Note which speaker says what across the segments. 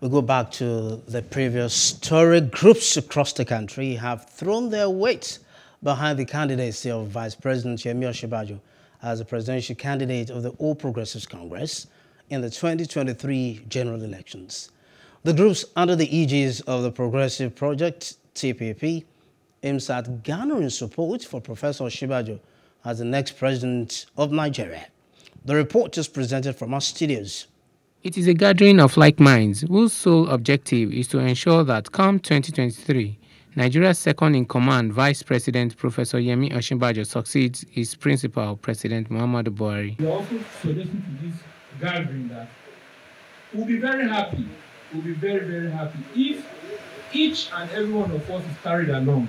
Speaker 1: We go back to the previous story. Groups across the country have thrown their weight behind the candidacy of Vice President Yemi Osinbajo as the presidential candidate of the All Progressives Congress in the 2023 general elections. The groups under the aegis of the Progressive Project, TPP, aims at garnering support for Professor Osinbajo as the next president of Nigeria. The report is presented from our studios.
Speaker 2: It is a gathering of like minds whose sole objective is to ensure that come 2023, Nigeria's second in command Vice President Professor Yemi Osinbajo succeeds his principal President Muhammadu Buhari.
Speaker 3: We are also suggesting to this gathering that we'll be very happy, we'll be very, very happy if each and every one of us is carried along.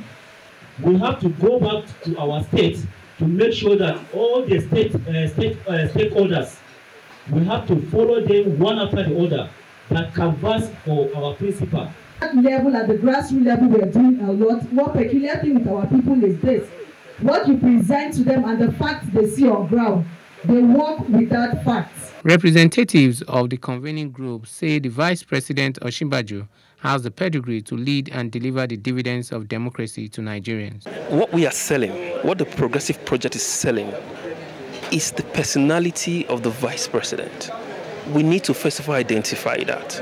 Speaker 4: We have to go back to our state to make sure that all the state, uh, state uh, stakeholders we have to follow them one after the other that canvas for our principal.
Speaker 5: At level, at the grassroots level, we are doing a lot. One peculiar thing with our people is this. What you present to them and the facts they see on ground, they work without facts.
Speaker 2: Representatives of the convening group say the Vice President Osinbajo has the pedigree to lead and deliver the dividends of democracy to Nigerians.
Speaker 6: What we are selling, what the Progressive Project is selling, is the personality of the vice president. We need to first of all identify that.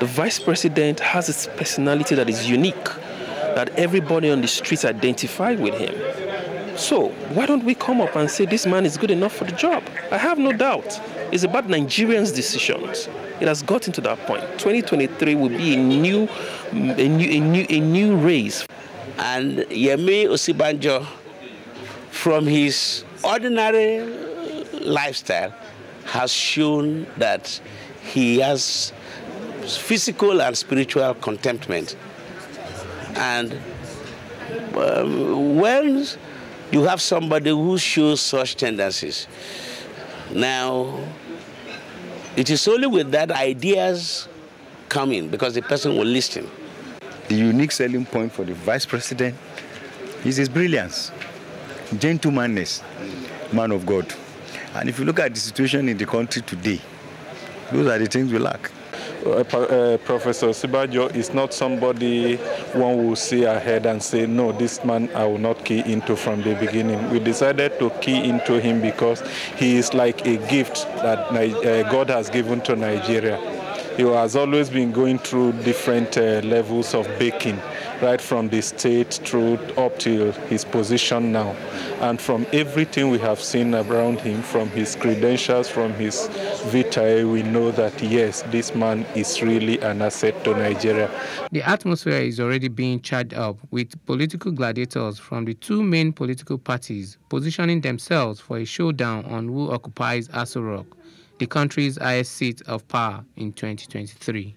Speaker 6: The vice president has a personality that is unique, that everybody on the streets identify with him. So why don't we come up and say this man is good enough for the job? I have no doubt. It's about Nigerians' decisions. It has gotten to that point. 2023 will be a new, a new, a new, a new race.
Speaker 7: And Yemi Osinbajo, from his ordinary lifestyle has shown that he has physical and spiritual contentment. And um, when you have somebody who shows such tendencies, now it is only with that ideas come in because the person will listen.
Speaker 8: The unique selling point for the vice president is his brilliance, gentlemanness, man of God. And if you look at the situation in the country today, those are the things we lack.
Speaker 9: Uh, uh, Professor Osinbajo is not somebody one will see ahead and say, no, this man I will not key into from the beginning. We decided to key into him because he is like a gift that uh, God has given to Nigeria. He has always been going through different uh, levels of baking right from the state through up to his position now. And from everything we have seen around him, from his credentials, from his vitae, we know that yes, this man is really an asset to Nigeria.
Speaker 2: The atmosphere is already being charged up with political gladiators from the two main political parties positioning themselves for a showdown on who occupies Aso Rock, the country's highest seat of power in 2023.